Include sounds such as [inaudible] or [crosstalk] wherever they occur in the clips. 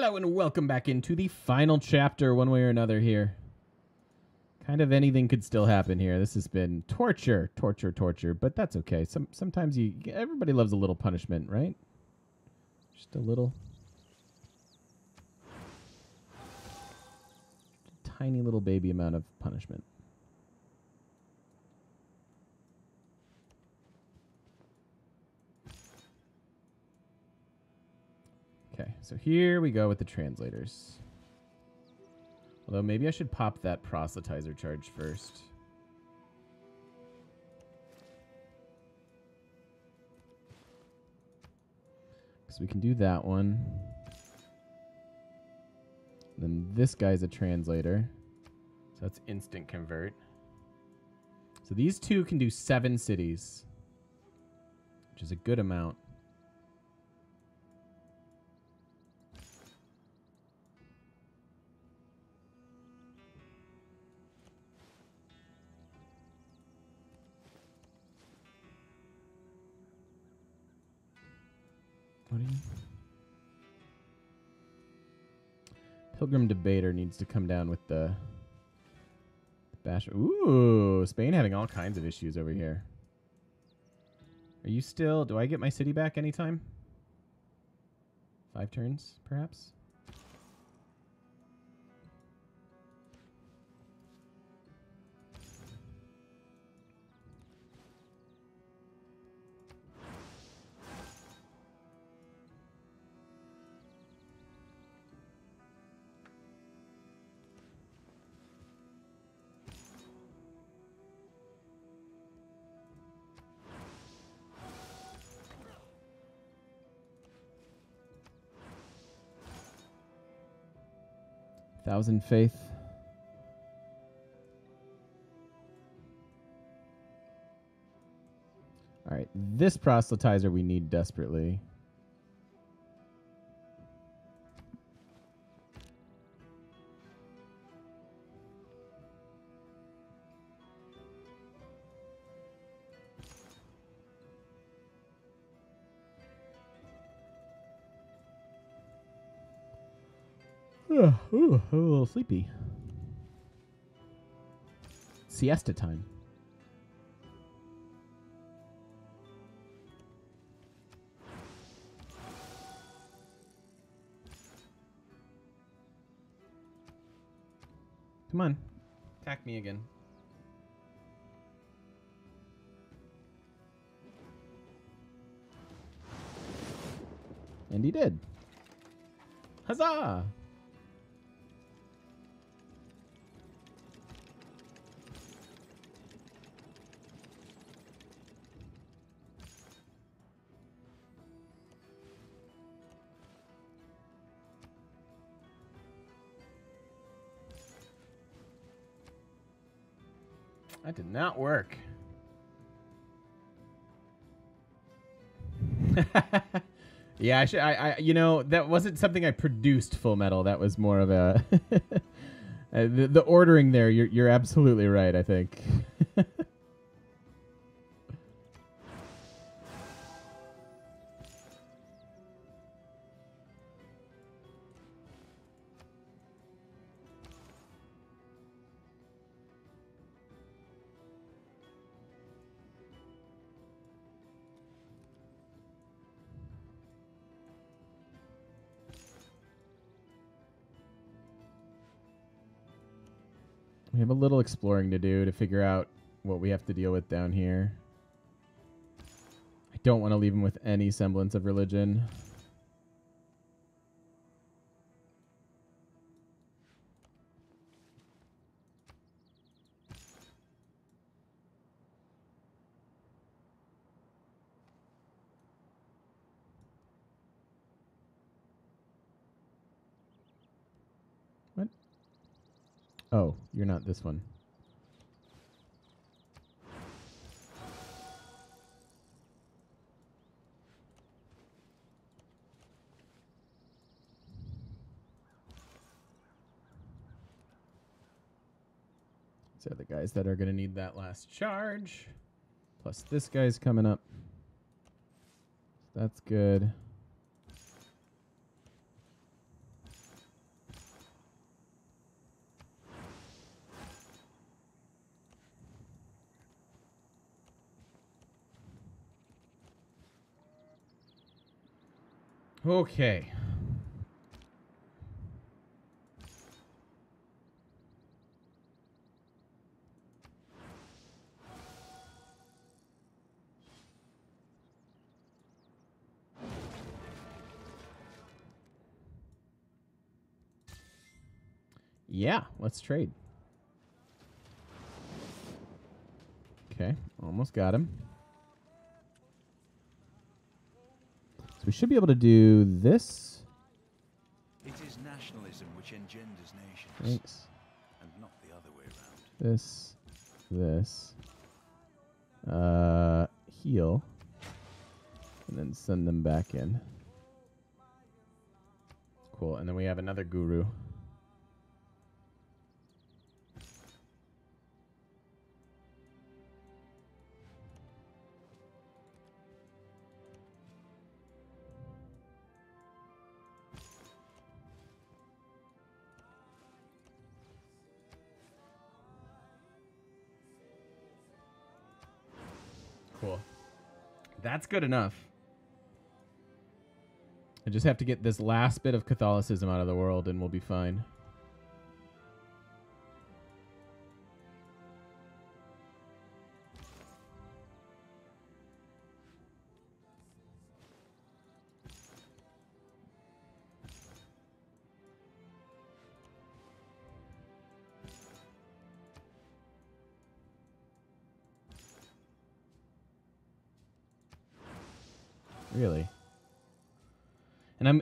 Hello and welcome back into the final chapter, one way or another here. Kind of anything could still happen here. This has been torture, torture, torture, but that's okay. Some sometimes you everybody loves a little punishment, right? Just a little tiny little baby amount of punishment. Okay, so here we go with the translators. Although maybe I should pop that proselytizer charge first. Because we can do that one. Then this guy's a translator. So that's instant convert. So these two can do seven cities, which is a good amount. Pilgrim Debater needs to come down with the, the bash. Ooh, Spain having all kinds of issues over here. Are you still? Do I get my city back anytime? Five turns, perhaps. Thousand Faith. All right, this proselytizer we need desperately. Ooh, a little sleepy. Siesta time. Come on. Attack me again. And he did. Huzzah! That did not work. [laughs] yeah, I should. I, I, you know, that wasn't something I produced. Full Metal. That was more of a. [laughs] Uh, the, the ordering there. You're, you're absolutely right. I think. We have a little exploring to do to figure out what we have to deal with down here. I don't want to leave him with any semblance of religion. What? Oh, you're not this one. So the guys that are going to need that last charge. Plus this guy's coming up. That's good. Okay. Yeah, let's trade. Okay, almost got him. We should be able to do this. It is nationalism which engenders nations, Thanks. and not the other way around. This, this. Uh, heal. And then send them back in. Cool. And then we have another guru. That's good enough. I just have to get this last bit of Catholicism out of the world and we'll be fine.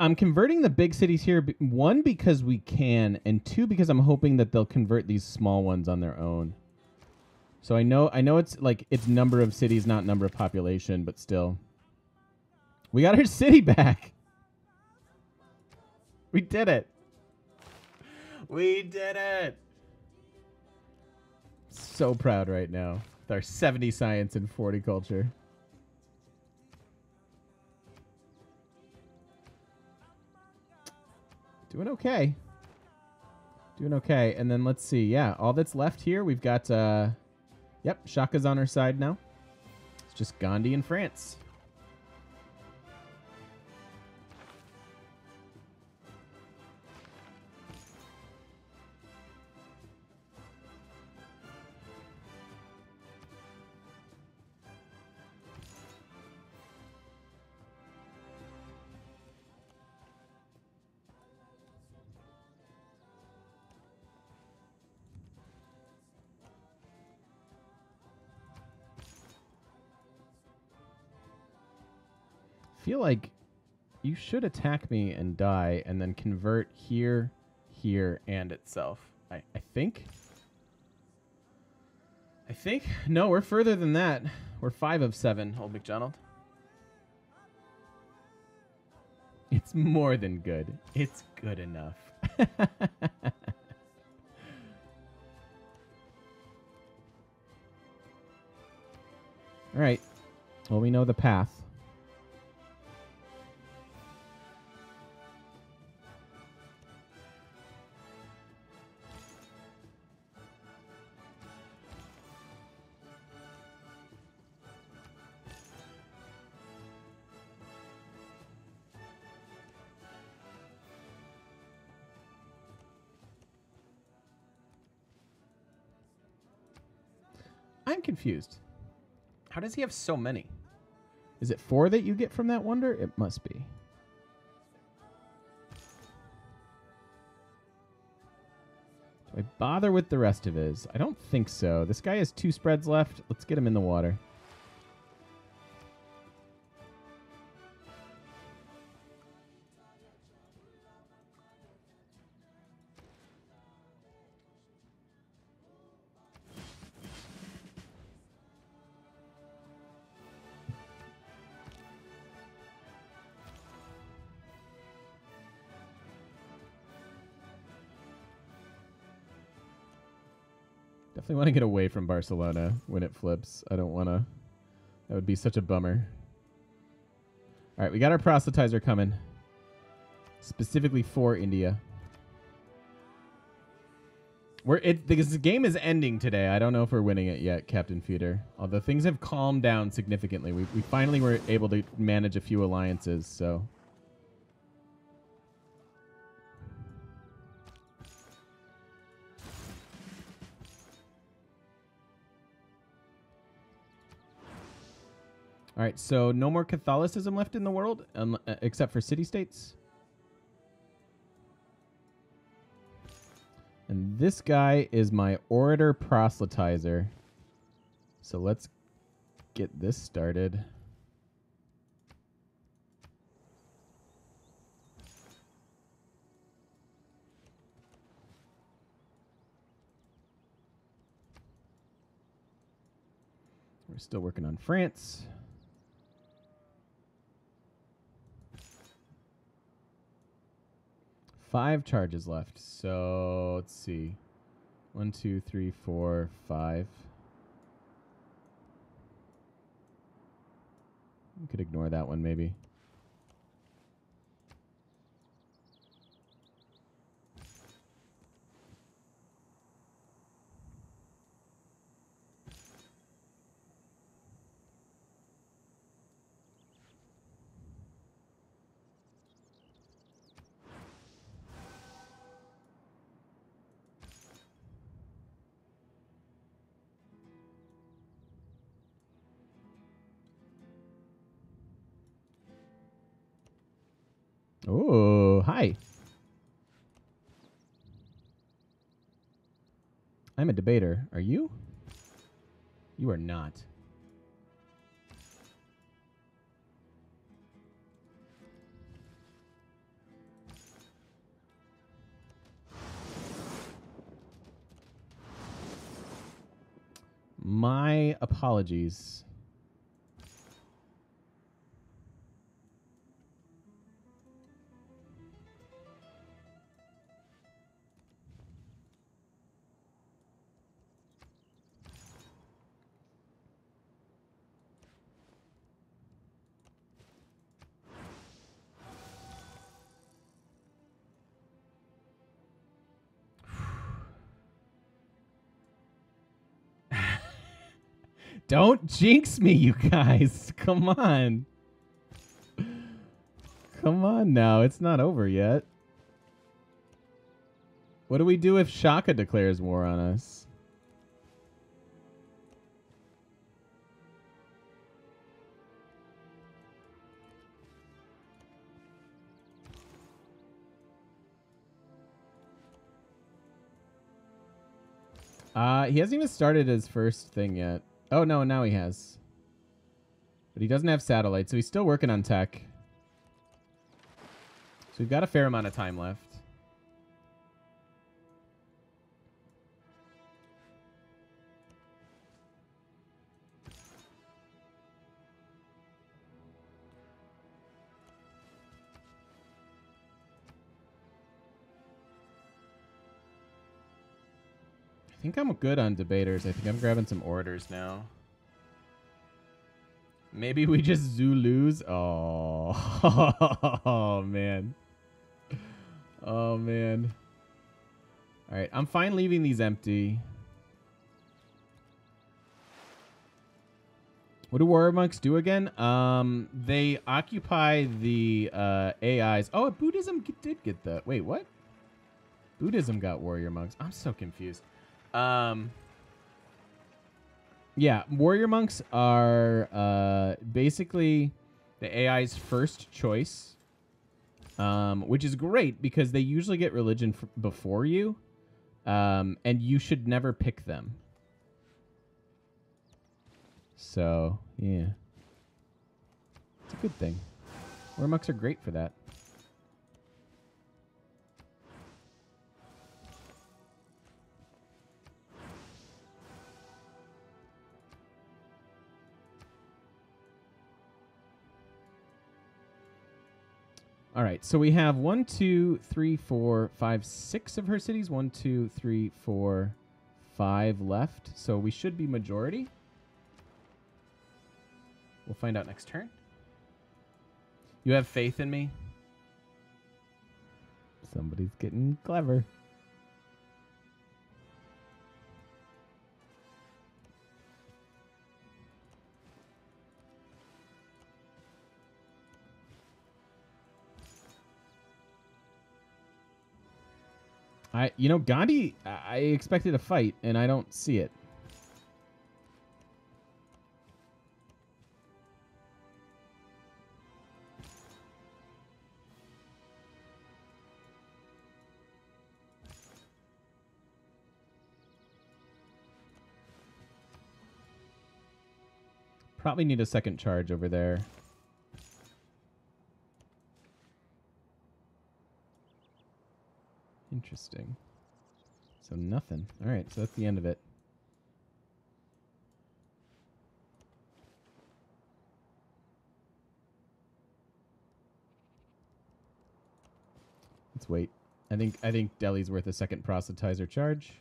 I'm converting the big cities here one because we can and two because I'm hoping that they'll convert these small ones on their own. So I know I know it's like it's number of cities not number of population but still. We got our [laughs] city back. We did it. We did it. So proud right now with our 70 science and 40 culture. Doing okay. Doing okay. And then let's see. Yeah, all that's left here, we've got uh Yep, Shaka's on our side now. It's just Gandhi and France. Feel like you should attack me and die and then convert here, here, and itself. I, I think. I think. No, we're further than that. We're five of seven, old McDonald. It's more than good. It's good enough. [laughs] All right. Well, we know the path. Confused. How does he have so many? Is it four that you get from that wonder? It must be. Do I bother with the rest of his? I don't think so. This guy has two spreads left. Let's get him in the water. To get away from Barcelona when it flips. I don't want to. That would be such a bummer. All right, we got our proselytizer coming. Specifically for India. We're it the game is ending today. I don't know if we're winning it yet, Captain Feeder. Although things have calmed down significantly. We we finally were able to manage a few alliances, so All right, so no more Catholicism left in the world, uh, except for city states. And this guy is my orator proselytizer. So let's get this started. We're still working on France. Five charges left. So let's see. One, two, three, four, five. We could ignore that one maybe. Oh, hi. I'm a debater. Are you? You are not. My apologies. Don't jinx me, you guys. [laughs] Come on. Come on now. It's not over yet. What do we do if Shaka declares war on us? Uh, he hasn't even started his first thing yet. Oh, no, now he has. But he doesn't have satellite, so he's still working on tech. So we've got a fair amount of time left. Think I'm good on debaters. I think I'm grabbing some orders now. Maybe we just Zulus. Oh, [laughs] oh man. Oh man. All right, I'm fine leaving these empty. What do warrior monks do again? Um, they occupy the uh, AIs. Oh, Buddhism did get the. Wait, what? Buddhism got warrior monks. I'm so confused. Um, yeah, warrior monks are uh, basically the AI's first choice, um, which is great because they usually get religion f- before you, um, and you should never pick them. So yeah, it's a good thing. Warrior monks are great for that. All right, so we have one, two, three, four, five, six of her cities. One, two, three, four, five left. So we should be majority. We'll find out next turn. You have faith in me? Somebody's getting clever. I, you know, Gandhi, I expected a fight, and I don't see it. Probably need a second charge over there. Interesting. So nothing. All right, so that's the end of it. Let's wait. I think I think Delhi's worth a second proselytizer charge.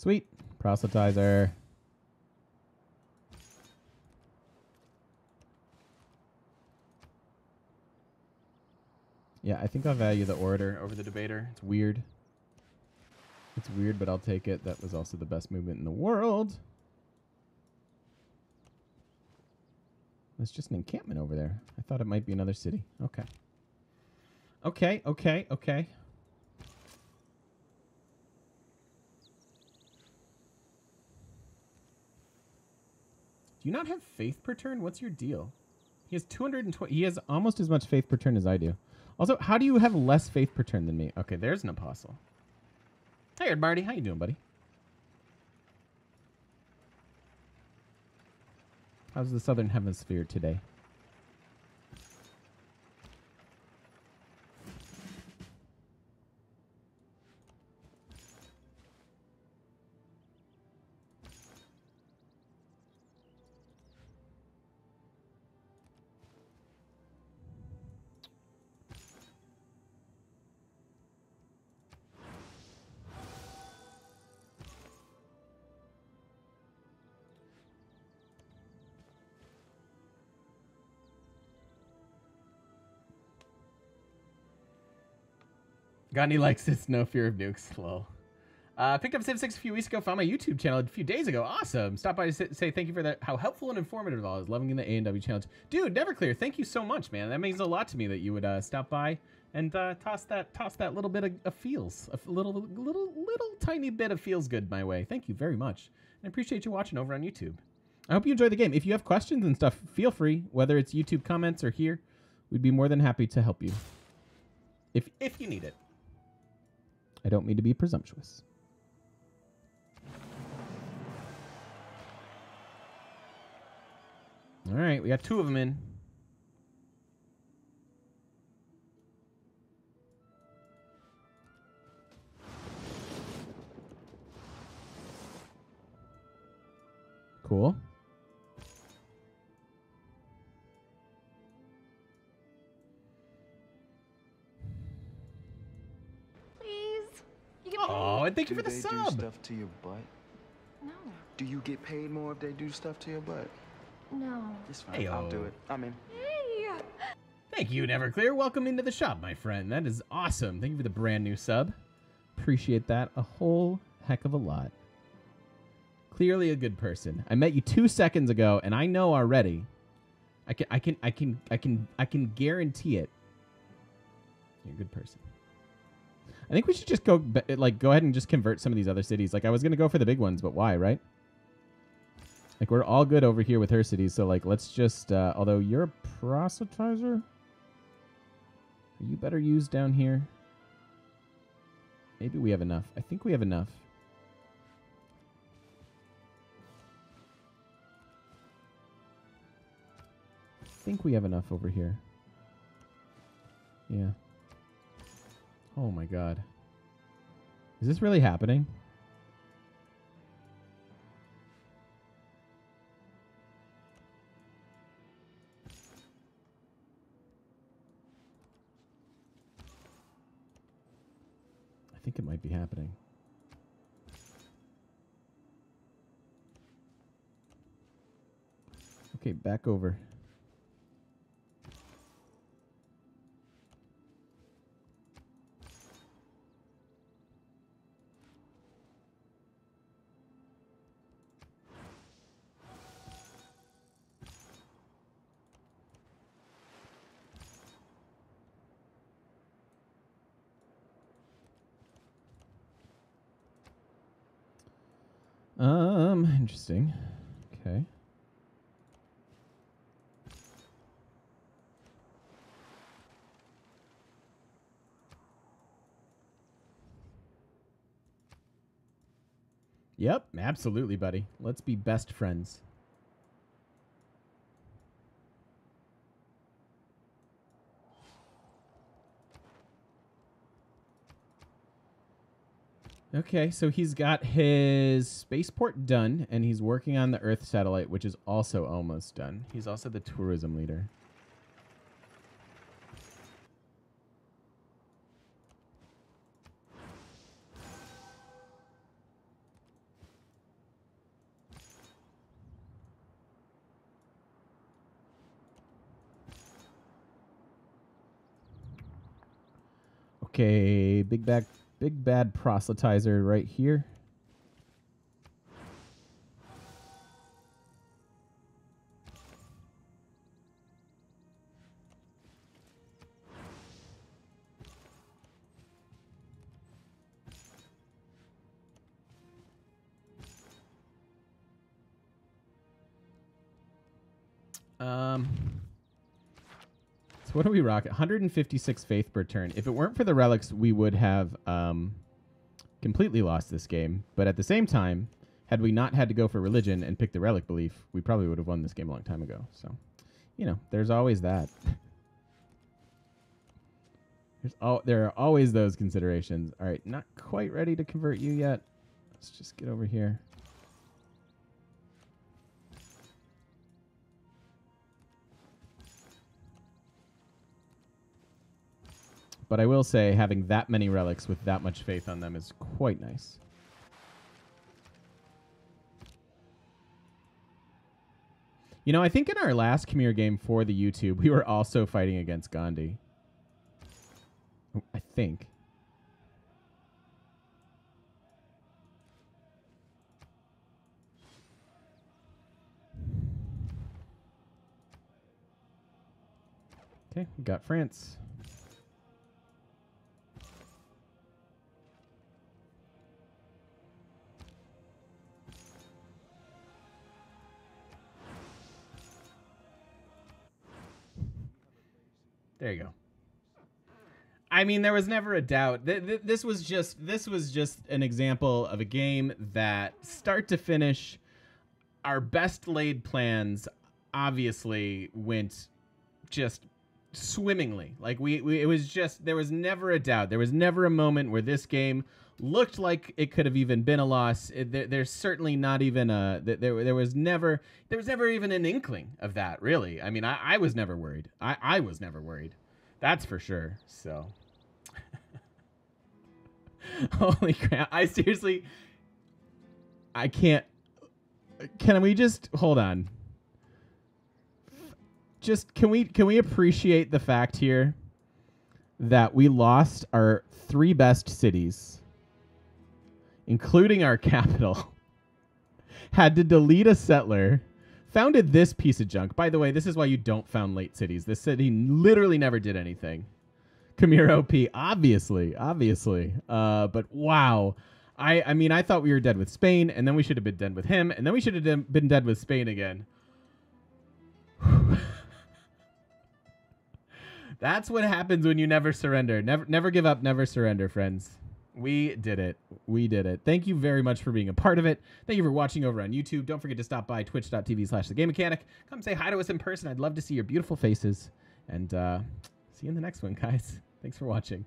Sweet. Proselytizer. Yeah, I think I'll value the orator over the debater. It's weird. It's weird, but I'll take it. That was also the best movement in the world. It's just an encampment over there. I thought it might be another city. Okay. Okay, okay, okay. Do you not have faith per turn? What's your deal? He has 220. He has almost as much faith per turn as I do. Also, how do you have less faith per turn than me? Okay, there's an apostle. Hey, Marty. How you doing, buddy? How's the southern hemisphere today? Any likes? It's no fear of nukes. Lol. Uh, picked up Civ 6 a few weeks ago. Found my YouTube channel a few days ago. Awesome. Stop by to say, say thank you for that. How helpful and informative it all is. Loving the A&W challenge. Dude, Neverclear, thank you so much, man. That means a lot to me that you would uh, stop by and uh, toss that toss that little bit of, of feels, a little little little tiny bit of feels good my way. Thank you very much. And I appreciate you watching over on YouTube. I hope you enjoy the game. If you have questions and stuff, feel free, whether it's YouTube comments or here. We'd be more than happy to help you. If if you need it. I don't mean to be presumptuous. All right, we got two of them in. Cool. Can Oh, and thank you for the they do sub. stuff to your butt? No. Do you get paid more if they do stuff to your butt? No. It's fine. I'll oh. do it. I'm in. Hey. Thank you, Neverclear. Welcome into the shop, my friend. That is awesome. Thank you for the brand new sub. Appreciate that a whole heck of a lot. Clearly a good person. I met you two seconds ago, and I know already. I can, I can, I can, I can, I can guarantee it. You're a good person. I think we should just go, like, go ahead and just convert some of these other cities. Like, I was gonna go for the big ones, but why, right? Like, we're all good over here with her cities, so like, let's just. Uh, although you're a proselytizer, are you better used down here? Maybe we have enough. I think we have enough. I think we have enough over here. Yeah. Oh my god. Is this really happening? I think it might be happening. Okay, back over. Absolutely, buddy. Let's be best friends. Okay, so he's got his spaceport done, and he's working on the Earth satellite, which is also almost done. He's also the tourism leader. Okay, big bad, big bad proselytizer right here. Um. So what do we rock? 156 faith per turn. If it weren't for the relics, we would have um, completely lost this game. But at the same time, had we not had to go for religion and pick the relic belief, we probably would have won this game a long time ago. So, you know, there's always that. [laughs] There's all there are always those considerations. All right, not quite ready to convert you yet. Let's just get over here. But I will say, having that many relics with that much faith on them is quite nice. You know, I think in our last Khmer game for the YouTube, we were also fighting against Gandhi. I think. Okay, we got France. There you go. I mean, there was never a doubt. Th- th- this was just this was just an example of a game that start to finish, our best laid plans obviously went just swimmingly. Like we, we, it was just there was never a doubt. There was never a moment where this game looked like it could have even been a loss. There, there's certainly not even a there. There was never there was never even an inkling of that. Really, I mean, I, I was never worried. I, I was never worried. That's for sure. So, [laughs] holy crap! I seriously, I can't. Can we just hold on? Just can we can we appreciate the fact here that we lost our three best cities including our capital, [laughs] had to delete a settler, founded this piece of junk. By the way, this is why you don't found late cities. This city literally never did anything. Khmer OP, obviously, obviously. Uh, but wow. I, I mean, I thought we were dead with Spain, and then we should have been dead with him, and then we should have been dead with Spain again. [laughs] That's what happens when you never surrender. Never, never give up. Never surrender, friends. We did it. We did it. Thank you very much for being a part of it. Thank you for watching over on YouTube. Don't forget to stop by twitch.tv slash the game mechanic. Come say hi to us in person. I'd love to see your beautiful faces. And uh, see you in the next one, guys. Thanks for watching.